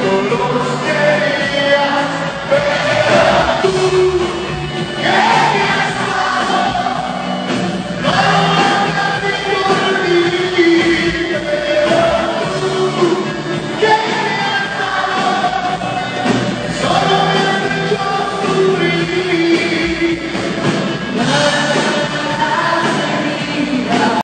color